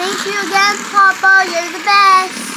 Thank you again, Papa. You're the best.